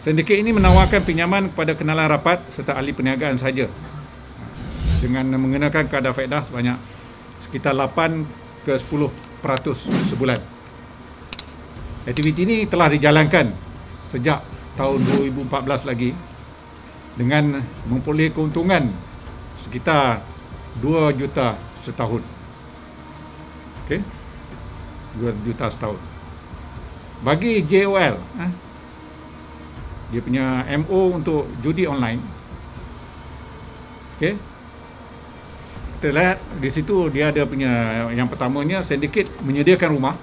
Sindiket ini menawarkan pinjaman kepada kenalan rapat serta ahli perniagaan saja dengan mengenakan kadar faedah sebanyak sekitar 8 ke 10 peratus sebulan. Aktiviti ini telah dijalankan sejak tahun 2014 lagi dengan memperoleh keuntungan sekitar 2 juta setahun. Okey. 2 juta setahun. Bagi JOL, eh, dia punya MO untuk judi online. Okey. Kita lihat di situ dia ada punya yang pertamanya sindiket menyediakan rumah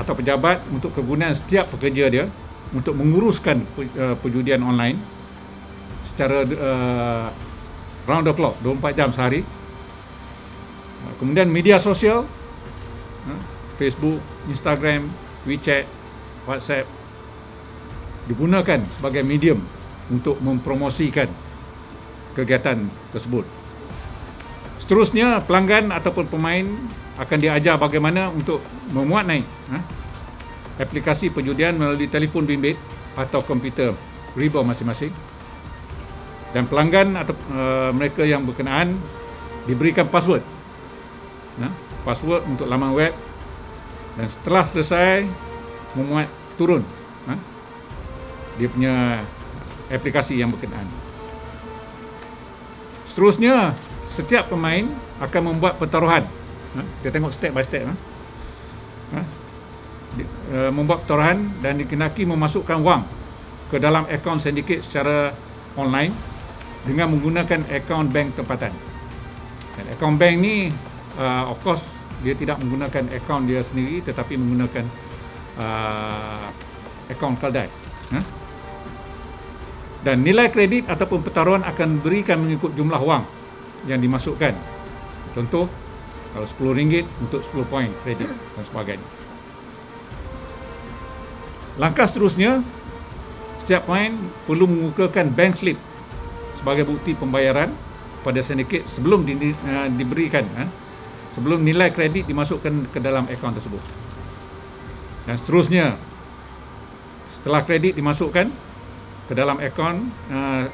atau pejabat untuk kegunaan setiap pekerja dia untuk menguruskan uh, perjudian online secara uh, round the clock 24 jam sehari. Kemudian media sosial uh, Facebook, Instagram, WeChat, WhatsApp digunakan sebagai medium untuk mempromosikan kegiatan tersebut. Seterusnya, pelanggan ataupun pemain akan diajar bagaimana untuk memuat naik ha? aplikasi perjudian melalui telefon bimbit atau komputer riba masing-masing. Dan pelanggan atau uh, mereka yang berkenaan diberikan password. Ha? Password untuk laman web dan setelah selesai memuat turun? Dia punya aplikasi yang berkenaan. Seterusnya, setiap pemain akan membuat pertaruhan. Ha? Kita tengok step by step. Ha? Ha? Uh, membuat pertaruhan dan dikenaki memasukkan wang ke dalam akaun sindiket secara online dengan menggunakan akaun bank tempatan. Dan akaun bank ni, uh, of course, dia tidak menggunakan akaun dia sendiri tetapi menggunakan uh, akaun Kaldai. Ha? Dan nilai kredit ataupun pertaruhan akan diberikan mengikut jumlah wang yang dimasukkan. Contoh, kalau RM10 untuk 10 poin kredit dan sebagainya. Langkah seterusnya, setiap poin perlu mengukuhkan bank slip sebagai bukti pembayaran pada sindiket sebelum di, uh, diberikan, uh, sebelum nilai kredit dimasukkan ke dalam akaun tersebut. Dan seterusnya, setelah kredit dimasukkan, ke dalam akaun uh,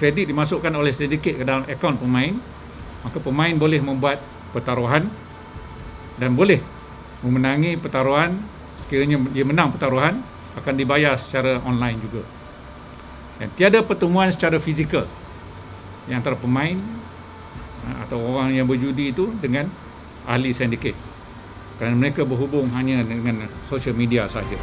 kredit dimasukkan oleh sedikit ke dalam akaun pemain maka pemain boleh membuat pertaruhan dan boleh memenangi pertaruhan. Sekiranya dia menang pertaruhan akan dibayar secara online juga. Dan tiada pertemuan secara fizikal yang antara pemain uh, atau orang yang berjudi itu dengan ahli sindiket kerana mereka berhubung hanya dengan social media saja.